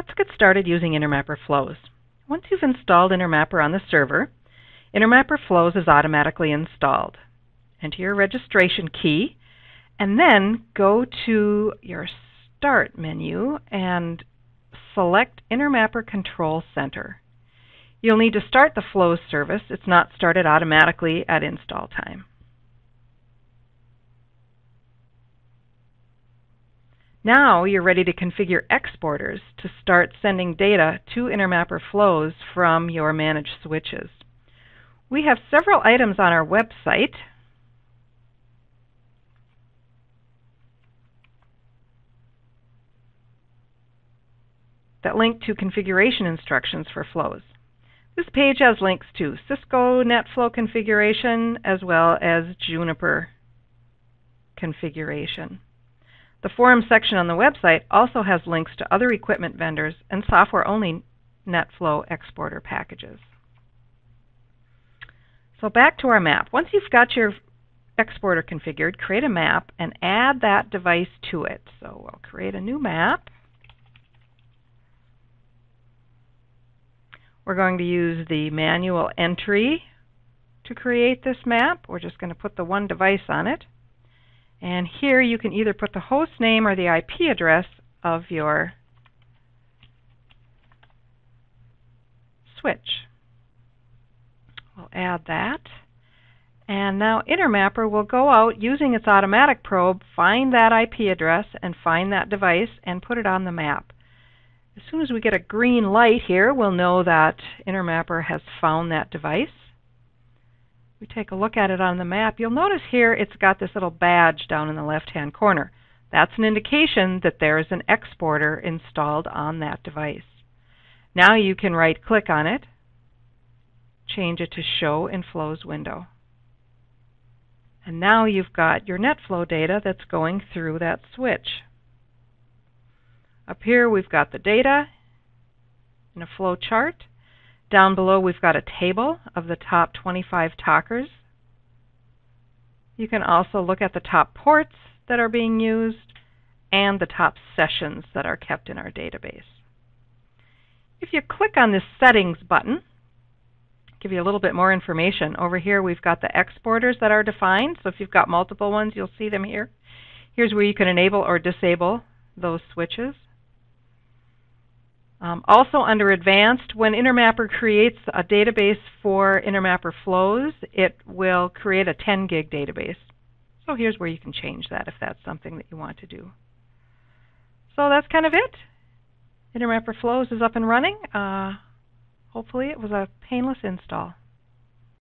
Let's get started using Intermapper Flows. Once you've installed Intermapper on the server, Intermapper Flows is automatically installed. Enter your registration key and then go to your Start menu and select Intermapper Control Center. You'll need to start the Flows service. It's not started automatically at install time. Now you're ready to configure exporters to start sending data to Intermapper flows from your managed switches. We have several items on our website. that link to configuration instructions for flows. This page has links to Cisco NetFlow configuration as well as Juniper configuration. The forum section on the website also has links to other equipment vendors and software-only NetFlow exporter packages. So back to our map. Once you've got your exporter configured, create a map and add that device to it. So we'll create a new map. We're going to use the manual entry to create this map. We're just going to put the one device on it. And here you can either put the host name or the IP address of your switch. We'll add that. And now Intermapper will go out using its automatic probe, find that IP address and find that device and put it on the map. As soon as we get a green light here, we'll know that Intermapper has found that device we take a look at it on the map, you'll notice here it's got this little badge down in the left-hand corner. That's an indication that there is an exporter installed on that device. Now you can right-click on it, change it to Show in Flows window. And now you've got your NetFlow data that's going through that switch. Up here we've got the data in a flow chart. Down below we've got a table of the top 25 talkers. You can also look at the top ports that are being used and the top sessions that are kept in our database. If you click on this Settings button, give you a little bit more information. Over here we've got the exporters that are defined, so if you've got multiple ones you'll see them here. Here's where you can enable or disable those switches. Um, also under Advanced, when Intermapper creates a database for Intermapper flows, it will create a 10 gig database. So here's where you can change that if that's something that you want to do. So that's kind of it. Intermapper flows is up and running. Uh, hopefully it was a painless install.